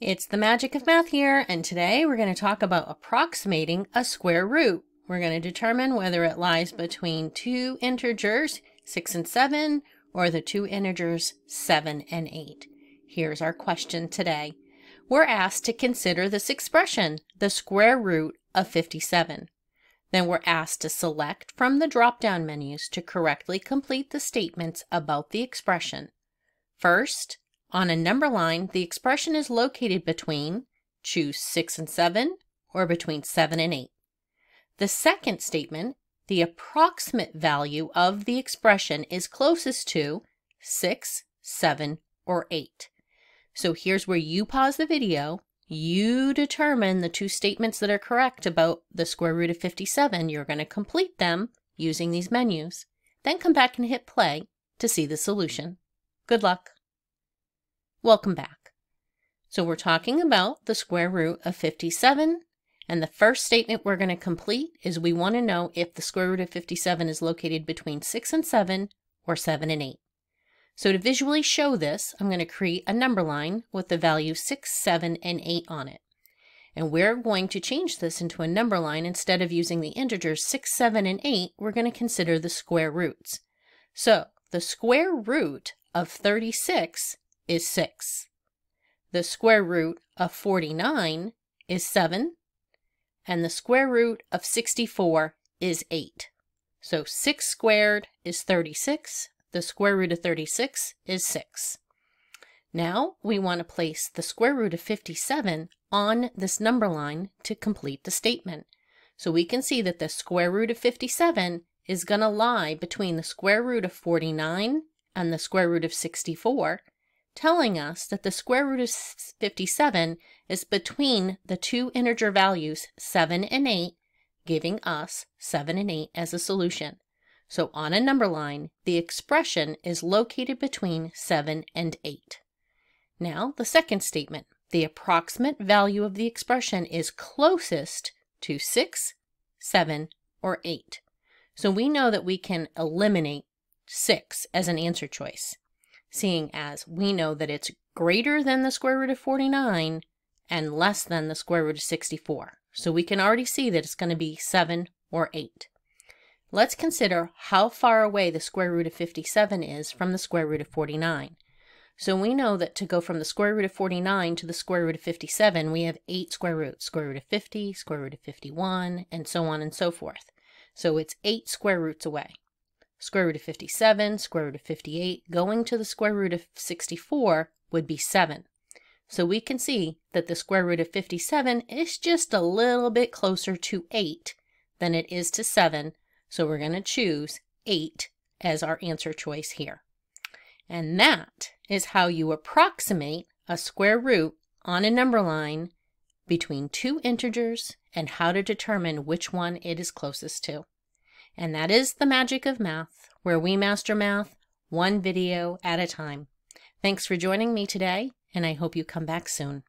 It's the magic of math here, and today we're going to talk about approximating a square root. We're going to determine whether it lies between two integers, 6 and 7, or the two integers, 7 and 8. Here's our question today. We're asked to consider this expression, the square root of 57. Then we're asked to select from the drop-down menus to correctly complete the statements about the expression. First, on a number line, the expression is located between choose 6 and 7 or between 7 and 8. The second statement, the approximate value of the expression is closest to 6, 7, or 8. So here's where you pause the video, you determine the two statements that are correct about the square root of 57. You're going to complete them using these menus. Then come back and hit play to see the solution. Good luck. Welcome back. So we're talking about the square root of 57, and the first statement we're going to complete is we want to know if the square root of 57 is located between 6 and 7 or 7 and 8. So to visually show this, I'm going to create a number line with the value 6, 7, and 8 on it. And we're going to change this into a number line. Instead of using the integers 6, 7, and 8, we're going to consider the square roots. So the square root of 36 is 6. The square root of 49 is 7. And the square root of 64 is 8. So 6 squared is 36. The square root of 36 is 6. Now we want to place the square root of 57 on this number line to complete the statement. So we can see that the square root of 57 is going to lie between the square root of 49 and the square root of 64, telling us that the square root of 57 is between the two integer values 7 and 8, giving us 7 and 8 as a solution. So on a number line, the expression is located between 7 and 8. Now, the second statement. The approximate value of the expression is closest to 6, 7, or 8. So we know that we can eliminate 6 as an answer choice seeing as we know that it's greater than the square root of 49 and less than the square root of 64. So we can already see that it's going to be 7 or 8. Let's consider how far away the square root of 57 is from the square root of 49. So we know that to go from the square root of 49 to the square root of 57, we have 8 square roots, square root of 50, square root of 51, and so on and so forth. So it's 8 square roots away square root of 57, square root of 58, going to the square root of 64 would be 7. So we can see that the square root of 57 is just a little bit closer to 8 than it is to 7. So we're going to choose 8 as our answer choice here. And that is how you approximate a square root on a number line between two integers and how to determine which one it is closest to. And that is the magic of math, where we master math one video at a time. Thanks for joining me today, and I hope you come back soon.